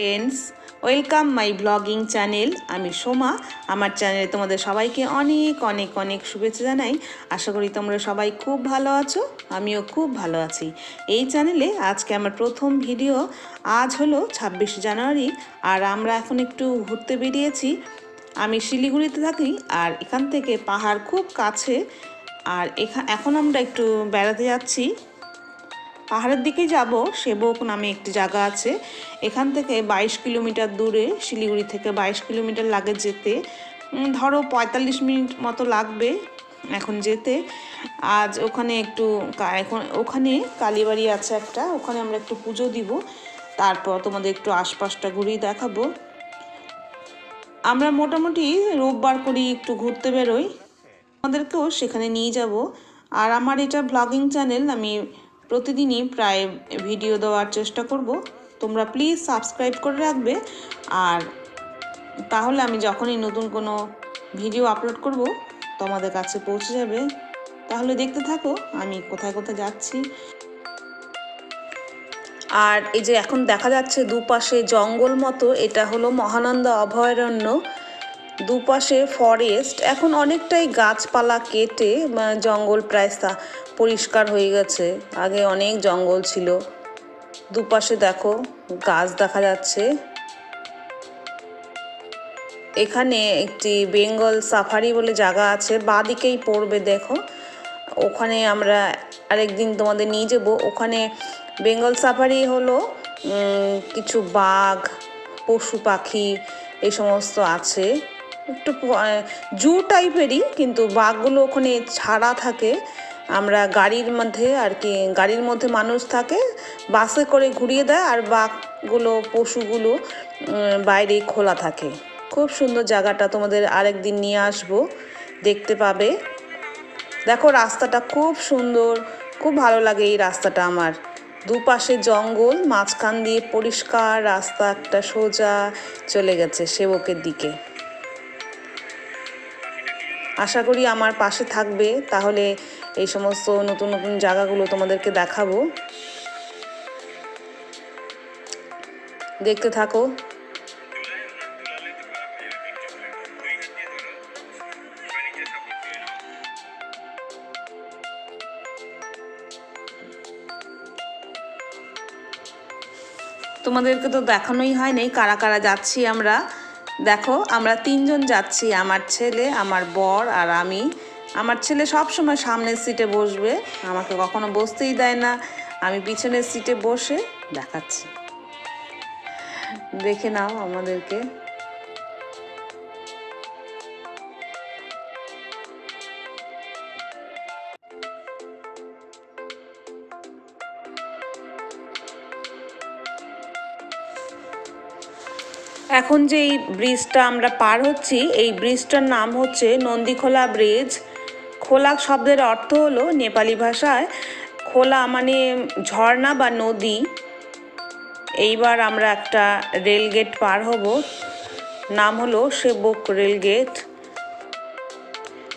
Friends welcome my blogging channel আমি সোমা, আমার চ্যানেলে তোমাদের সবাইকে অনেক অনেক অনেক শুভেচ্ছা জানাই। আশা করি তোমরা সবাই খুব ভালো আছো, আমিও খুব ভালো আছি। এই চ্যানেলে আজকে আমার প্রথম ভিডিও আজ হলো ছাব্বিশে জানুয়ারি, আর আমরা এখন একটু ঘুরতে বেরিয়েছি। আমি শিলিগুড়িতে থাকি, আর এখান থেকে পাহাড় খুব কাছে, আর এখান আমরা একটু বেড়াতে যাচ্ছি। পাহাড়ের দিকে যাব সেবক নামে একটি জায়গা আছে। এখান থেকে বাইশ কিলোমিটার দূরে, শিলিগুড়ি থেকে বাইশ কিলোমিটার লাগে যেতে। ধরো পঁয়তাল্লিশ মিনিট মতো লাগবে এখন যেতে। আজ ওখানে একটু এখন ওখানে কালীবাড়ি আছে একটা, ওখানে আমরা একটু পুজো দিব। তারপর তোমাদের একটু আশপাশটা ঘুরিয়ে দেখাবো। আমরা মোটামুটি রোববার করি একটু ঘুরতে বেরোই। আমাদেরকেও সেখানে নিয়ে যাব। আর আমার এটা ব্লগিং চ্যানেল আমি প্রতিদিনই প্রায় ভিডিও দেওয়ার চেষ্টা করব। তোমরা প্লিজ সাবস্ক্রাইব করে রাখবে। আর তাহলে আমি যখনই নতুন কোনো ভিডিও আপলোড করব, তোমাদের কাছে পৌঁছে যাবে। তাহলে দেখতে থাকো, আমি কোথায় কোথায় যাচ্ছি। আর এই যে এখন দেখা যাচ্ছে দুপাশে জঙ্গল মতো, এটা হলো মহানন্দা অভয়ারণ্য। দুপাশে ফরেস্ট এখন অনেকটাই গাছপালা কেটে জঙ্গল প্রায় পরিষ্কার হয়ে গেছে। আগে অনেক জঙ্গল ছিল। দুপাশে দেখো গাছ দেখা যাচ্ছে। এখানে একটি বেঙ্গল সাফারি বলে জায়গা আছে। বাঁদিকেই পড়বে দেখো। ওখানে আমরা আরেকদিন তোমাদের নিয়ে যাব। ওখানে বেঙ্গল সাফারি হলো কিছু বাঘ, পশু পাখি এই সমস্ত আছে। একটু জু টাইপেরই কিন্তু বাঘগুলো ওখানে ছাড়া থাকে। আমরা গাড়ির মধ্যে আর কি, গাড়ির মধ্যে মানুষ থাকে, বাসে করে ঘুরিয়ে দেয় আর বাঘগুলো, পশুগুলো বাইরে খোলা থাকে। খুব সুন্দর জায়গাটা তোমাদের আরেক দিন নিয়ে আসব, দেখতে পাবে। দেখো রাস্তাটা খুব সুন্দর, খুব ভালো লাগে এই রাস্তাটা আমার। দুপাশে জঙ্গল, মাঝখান দিয়ে পরিষ্কার, রাস্তা একটা সোজা চলে গেছে সেবকের দিকে। আশা করি আমার পাশে থাকবে। তাহলে এই সমস্ত নতুন নতুন জায়গাগুলো তোমাদেরকে দেখাবো। দেখতে থাকো। তোমাদেরকে তো দেখানোই হয়নি কারা কারা যাচ্ছি আমরা। দেখো, আমরা তিনজন যাচ্ছি, আমার ছেলে, আমার বর আর আমি। আমার ছেলে সব সময় সামনের সিটে বসবে, আমাকে কখনো বসতেই দেয় না। আমি পিছনের সিটে বসে দেখাচ্ছি। দেখে নাও আমাদেরকে। এখন যে এই ব্রিজটা আমরা পার হচ্ছি, এই ব্রিজটার নাম হচ্ছে নন্দীখোলা ব্রিজ। খোলা শব্দের অর্থ হলো নেপালি ভাষায় খোলা মানে ঝর্ণা বা নদী। এইবার আমরা একটা রেলগেট পার হব। নাম হলো সেবক রেলগেট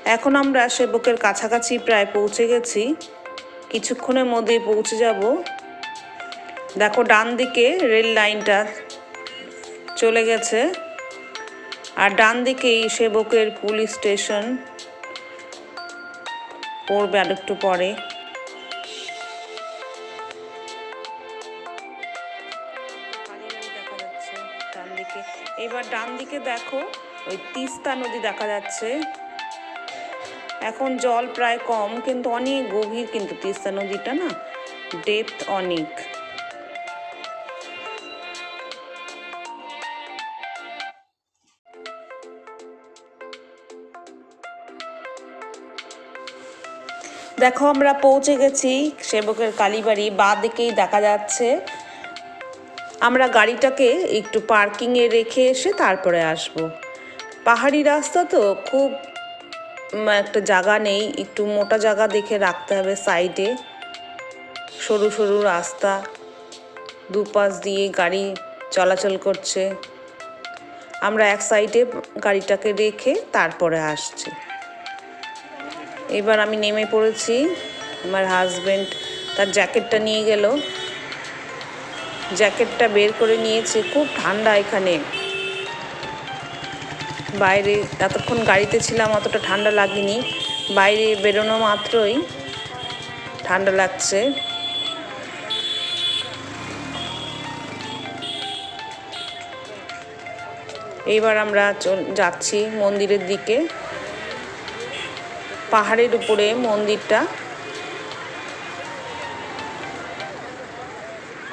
এখন আমরা সেবকের কাছাকাছি প্রায় পৌঁছে গেছি। কিছুক্ষণের মধ্যে পৌঁছে যাব। দেখো ডান দিকে রেল লাইনটা। চলে গেছে। আর ডান দিকেই সেবকের পুলিশ স্টেশন পড়বে আর একটু পরে। এবার ডান দিকে দেখো, ওই তিস্তা নদী দেখা যাচ্ছে। এখন জল প্রায় কম, কিন্তু অনেক গভীর কিন্তু তিস্তা নদীটা না ডেপথ অনেক। দেখো, আমরা পৌঁছে গেছি সেবকের কালীবাড়ি। বা দিকেই দেখা যাচ্ছে। আমরা গাড়িটাকে একটু পার্কিংয়ে রেখে এসে তারপরে আসব। পাহাড়ি রাস্তা তো, খুব একটা জায়গা নেই। একটু মোটা জায়গা দেখে রাখতে হবে সাইডে। সরু সরু রাস্তা। দুপাশ দিয়ে গাড়ি চলাচল করছে। আমরা এক সাইডে গাড়িটাকে রেখে তারপরে আসছি। এবার আমি নেমে পড়েছি। আমার হাজবেন্ড তার জ্যাকেটটা নিয়ে গেল। জ্যাকেটটা বের করে নিয়েছে। খুব ঠান্ডা এখানে। বাইরে এতক্ষণ গাড়িতে ছিলাম, অতটা ঠান্ডা লাগেনি। বাইরে বেরোনো মাত্রই ঠান্ডা লাগছে। এইবার আমরা চল- যাচ্ছি মন্দিরের দিকে। পাহাড়ের উপরে মন্দিরটা।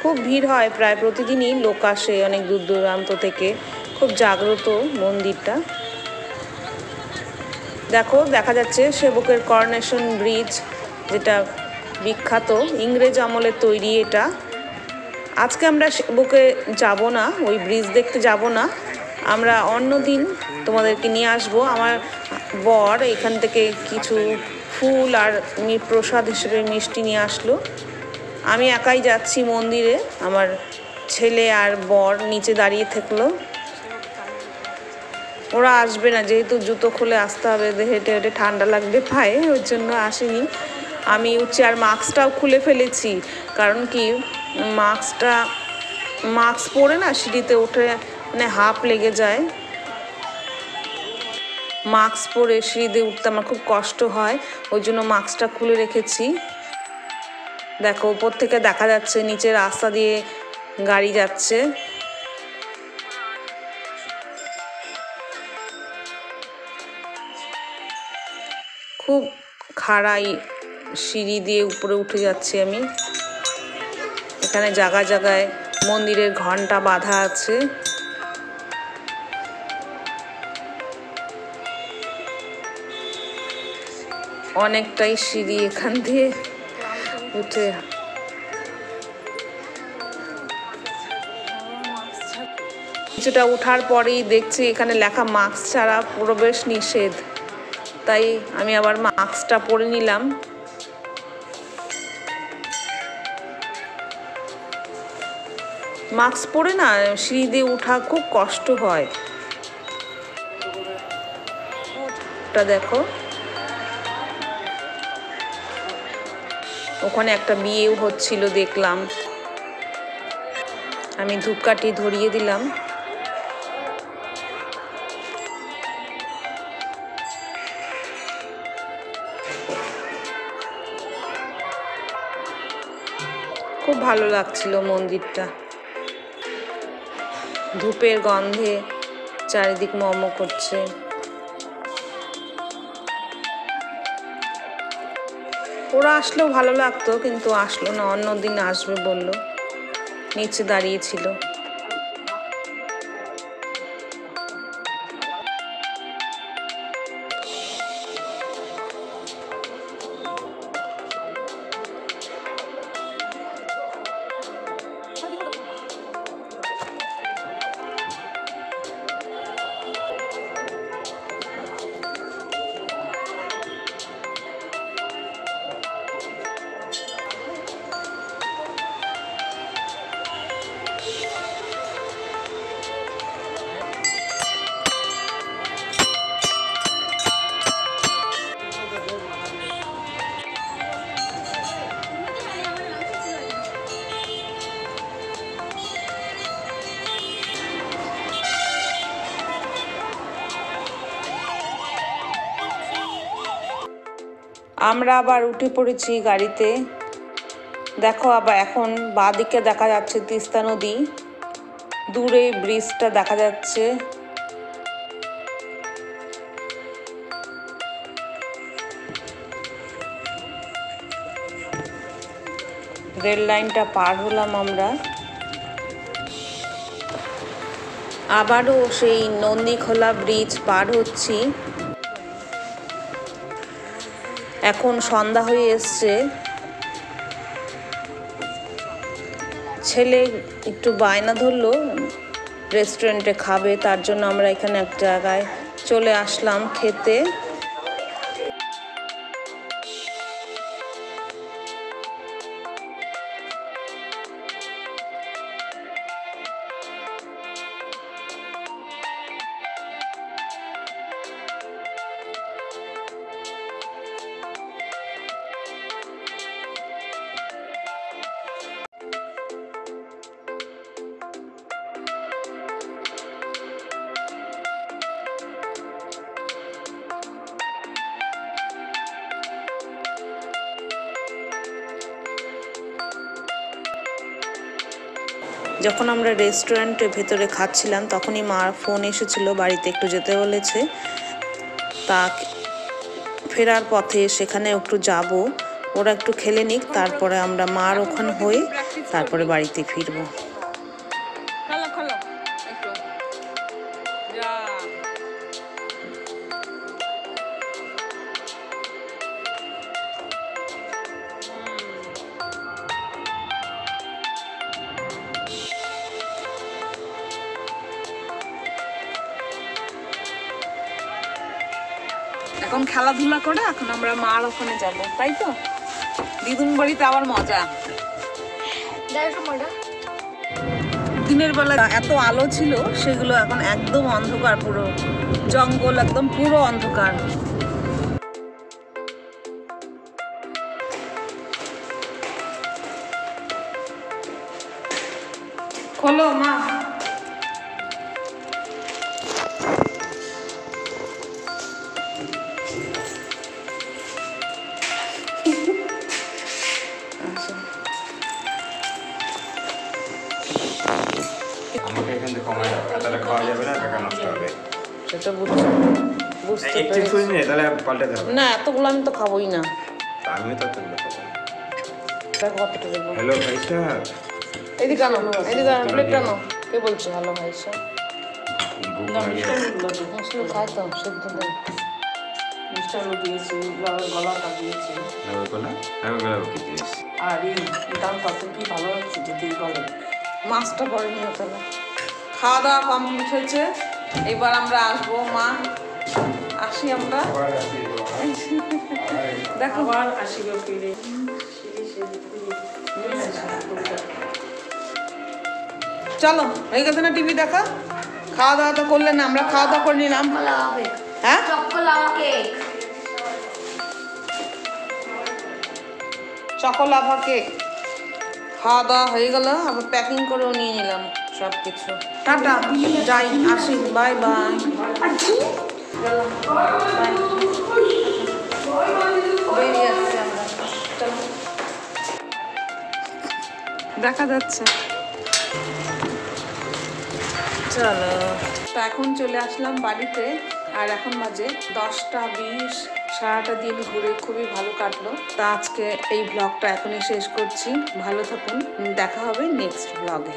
খুব ভিড় হয় প্রায় প্রতিদিনই লোক আসে অনেক দূর দূরান্ত থেকে। খুব জাগ্রত মন্দিরটা। দেখো, দেখা যাচ্ছে সেবকের কর্নেশন ব্রিজ যেটা বিখ্যাত। ইংরেজ আমলের তৈরি এটা। আজকে আমরা সেবকে যাব না, ওই ব্রিজ দেখতে যাব না। আমরা অন্য দিন তোমাদেরকে নিয়ে আসব। আমার বর এখান থেকে কিছু ফুল আর প্রসাদ হিসেবে মিষ্টি নিয়ে আসলো। আমি একাই যাচ্ছি মন্দিরে। আমার ছেলে আর বর নিচে দাঁড়িয়ে থাকল। ওরা আসবে না, যেহেতু জুতো খুলে আসতে হবে হেঁটে হেঁটে ঠান্ডা লাগবে, পায়ে, ওই জন্য আসেনি। আমি উঠছি আর মাস্কটাও খুলে ফেলেছি। কারণ কি, মাস্কটা, মাস্ক পরে না সিঁড়িতে উঠে মানে হাফ লেগে যায়। মাস্ক পরে সিঁড়িতে উঠতে আমার খুব কষ্ট হয়, ওই জন্য মাস্কটা খুলে রেখেছি। দেখো উপর থেকে দেখা যাচ্ছে নিচে রাস্তা দিয়ে গাড়ি যাচ্ছে। খুব খাড়াই সিঁড়ি দিয়ে উপরে উঠে যাচ্ছি আমি। এখানে জায়গায় জায়গায় মন্দিরের ঘণ্টা বাঁধা আছে। অনেকটাই সিঁড়ি এখান দিয়ে উঠে। কিছুটা ওঠার পরেই দেখছি এখানে লেখা মাস্ক ছাড়া প্রবেশ নিষেধ। তাই আমি আবার মাস্কটা পরে নিলাম। মাস্ক পরে না, সিঁড়ি দিয়ে ওঠা খুব কষ্ট হয়। দেখো। ওখানে একটা বিয়েও হচ্ছিল, দেখলাম। আমি ধূপকাঠি ধরিয়ে দিলাম। খুব ভালো লাগছিল মন্দিরটা। ধূপের গন্ধে চারিদিক মম করছে। ওরা আসলেও ভালো লাগতো কিন্তু আসলো না। অন্য দিন আসবে বলল। নিচে দাঁড়িয়েছিল আমরা আবার উঠে পড়েছি গাড়িতে। দেখো আবার এখন বাঁদিকে দেখা যাচ্ছে তিস্তা নদী। দূরে ব্রিজটা দেখা যাচ্ছে। রেল লাইনটা পার হলাম আমরা। আবারও সেই নন্দীখোলা ব্রিজ পার হচ্ছি। এখন সন্ধ্যা হয়ে এসছে। ছেলে একটু বায়না ধরলো রেস্টুরেন্টে খাবে, তার জন্য আমরা এখানে এক জায়গায় চলে আসলাম খেতে। যখন আমরা রেস্টুরেন্টের ভেতরে খাচ্ছিলাম, তখনই মার ফোন এসেছিল বাড়িতে একটু যেতে বলেছে। তা ফেরার পথে সেখানে একটু যাব, ওরা একটু খেলে নিক, তারপরে আমরা মার ওখান হয়ে তারপরে বাড়িতে ফিরবো। এখন খেলাধুলা করে, এখন আমরা মার ওখানে যাব, তাই তো? দিদুন বাড়িতে আবার মজা। দিনের বেলা এত আলো ছিল, সেগুলো এখন একদম অন্ধকার, পুরো জঙ্গল একদম পুরো অন্ধকার। খোলো, মা। রাখা তাহলে যাবে না টাকা নষ্ট হবে। সেটা বুঝছি বুঝতে এক্সচেঞ্জ পেরেছি। নিয়ে তাহলে পাল্টাতে হবে না। এতগুলো আমি তো খাবোই না। তা আমি তো তুলতে পারব না। দেখো হ্যালো ভাই সাহেব এদিকে আনো এদিকে আনো প্লেট আনো কে বলছে ভালো ভাই খায় তো শুদ্ধ দেয় মিষ্টান্ন দিয়েছি গলাটা জিনিস আর এই দাম কত কি ভালো হচ্ছে যদি বলে মাছটা পরে নিয়ে তাহলে। খাওয়া দাওয়া কমপ্লিট হয়েছে। এবার আমরা আসব মা। আসি আমরা। দেখো। আবার আসিব ফিরে। চলো হয়ে গেছে না টিভি দেখা? খাওয়া দাওয়া তো করলে না আমরা খাওয়া দাওয়া করে নিলাম। হ্যাঁ? Choco lava cake. খাওয়া দাওয়া হয়ে গেল আবার প্যাকিং করেও নিয়ে নিলাম সব কিছু টাটা যাই আসি বাই বাই দেখা যাচ্ছে। চলো। তো এখন চলে আসলাম বাড়িতে আর এখন বাজে দশটা বিশ। সারাটা দিন ঘুরে খুবই ভালো কাটলো। তা আজকে এই ব্লগটা এখনই শেষ করছি। ভালো থাকুন। দেখা হবে নেক্সট ব্লগে